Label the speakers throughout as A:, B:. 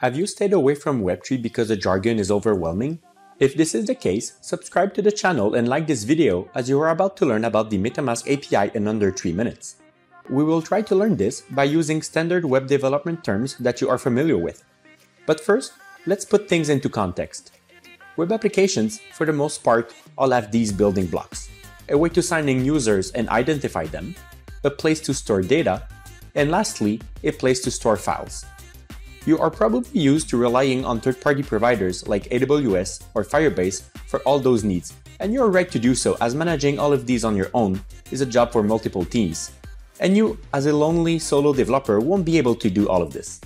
A: Have you stayed away from Web3 because the jargon is overwhelming? If this is the case, subscribe to the channel and like this video as you are about to learn about the MetaMask API in under 3 minutes. We will try to learn this by using standard web development terms that you are familiar with. But first, let's put things into context. Web applications, for the most part, all have these building blocks. A way to sign in users and identify them, a place to store data, and lastly, a place to store files. You are probably used to relying on third-party providers like AWS or Firebase for all those needs, and you're right to do so as managing all of these on your own is a job for multiple teams. And you, as a lonely solo developer, won't be able to do all of this.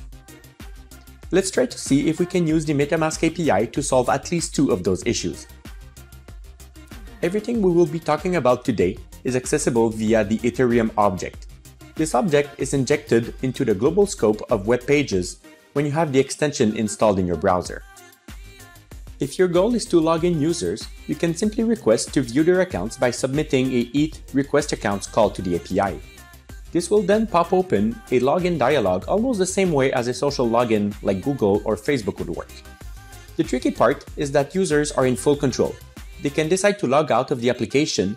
A: Let's try to see if we can use the MetaMask API to solve at least two of those issues. Everything we will be talking about today is accessible via the Ethereum object. This object is injected into the global scope of web pages when you have the extension installed in your browser. If your goal is to log in users, you can simply request to view their accounts by submitting a ETH request accounts call to the API. This will then pop open a login dialog almost the same way as a social login like Google or Facebook would work. The tricky part is that users are in full control. They can decide to log out of the application,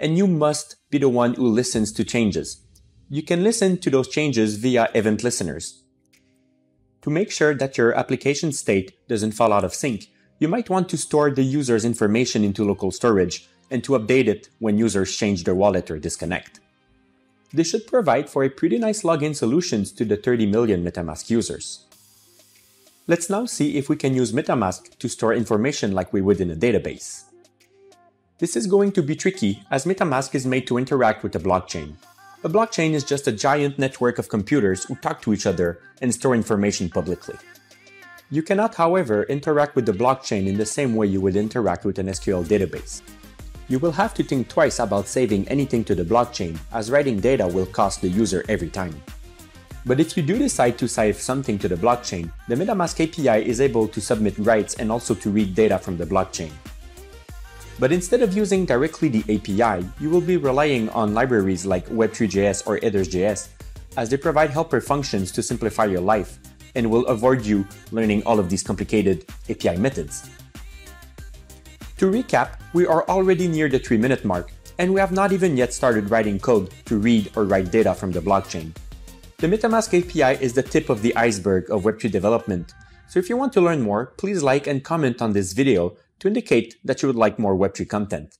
A: and you must be the one who listens to changes. You can listen to those changes via event listeners. To make sure that your application state doesn't fall out of sync, you might want to store the user's information into local storage and to update it when users change their wallet or disconnect. This should provide for a pretty nice login solutions to the 30 million MetaMask users. Let's now see if we can use MetaMask to store information like we would in a database. This is going to be tricky as MetaMask is made to interact with the blockchain. A blockchain is just a giant network of computers who talk to each other and store information publicly. You cannot, however, interact with the blockchain in the same way you would interact with an SQL database. You will have to think twice about saving anything to the blockchain as writing data will cost the user every time. But if you do decide to save something to the blockchain, the MetaMask API is able to submit writes and also to read data from the blockchain. But instead of using directly the API, you will be relying on libraries like Web3.js or Ethers.js, as they provide helper functions to simplify your life and will avoid you learning all of these complicated API methods. To recap, we are already near the 3 minute mark, and we have not even yet started writing code to read or write data from the blockchain. The MetaMask API is the tip of the iceberg of Web3 development, so if you want to learn more, please like and comment on this video to indicate that you would like more Web3 content.